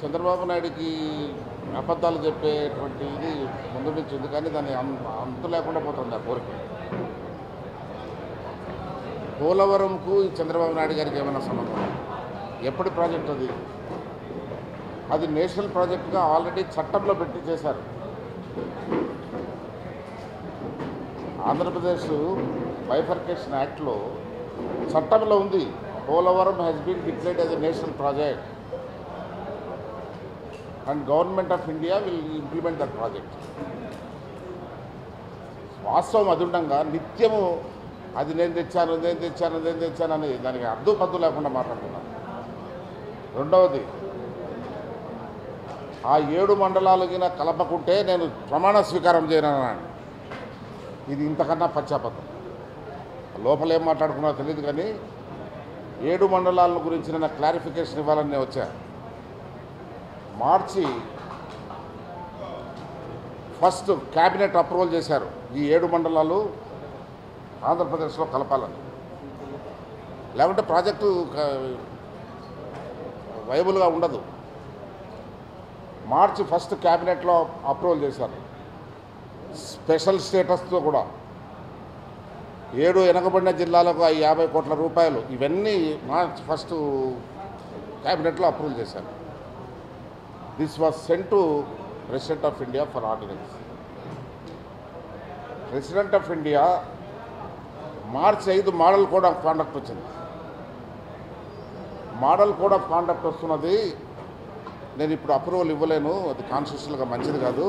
చంద్రబాబు నాయుడికి అబద్ధాలు చెప్పేటువంటి ఇది ముందు నుంచి ఉంది కానీ దాన్ని అంత అంతు లేకుండా పోతుంది ఆ కోరిక. పోలవరంకు చంద్రబాబు నాయుడు గారికి ఏమైనా సంబంధం ఎప్పటి ప్రాజెక్ట్ అది? అది నేషనల్ ప్రాజెక్ట్గా ఆల్రెడీ చట్టంలో పెట్టి చేశారు. ఆంధ్రప్రదేశ్ బైఫర్కేషన్ యాక్ట్లో చట్టంలో ఉంది Polavaram has been declared as a national project and government of India will implement that project వాస్తవం అది ఉండగా నిత్యము అది నేను తెచ్చాను నేను తెచ్చాను నేను తెచ్చాను అని దానికి అర్థం పద్దు లేకుండా మాట్లాడుతున్నాను రెండవది ఆ ఏడు మండలాలు కలపకుంటే నేను ప్రమాణ స్వీకారం చేయనన్నాను. ఇది ఇంతకన్నా పశ్చాపతం లోపల ఏం మాట్లాడుకున్నారో తెలియదు కానీ ఏడు మండలాల గురించి నేను క్లారిఫికేషన్ ఇవ్వాలని నేను మార్చి ఫస్ట్ క్యాబినెట్ అప్రూవల్ చేశారు. ఈ ఏడు మండలాలు ఆంధ్రప్రదేశ్లో కలపాలని. లేకుంటే ప్రాజెక్టు వైబుల్గా ఉండదు. మార్చి ఫస్ట్ క్యాబినెట్లో అప్రూవల్ చేశారు. స్పెషల్ స్టేటస్తో కూడా. ఏడు వెనకబడిన జిల్లాలకు యాభై కోట్ల రూపాయలు ఇవన్నీ మార్చ్ ఫస్ట్ క్యాబినెట్లో అప్రూవల్ చేశారు. This was sent to president of India for ordinance president of India మార్చి ఐదు మోడల్ కోడ్ ఆఫ్ కాండక్ట్ వచ్చింది. మోడల్ కోడ్ ఆఫ్ కాండక్ట్ వస్తున్నది నేను ఇప్పుడు అప్రూవల్ ఇవ్వలేను అది కాన్స్టిట్యూషన్గా మంచిది కాదు.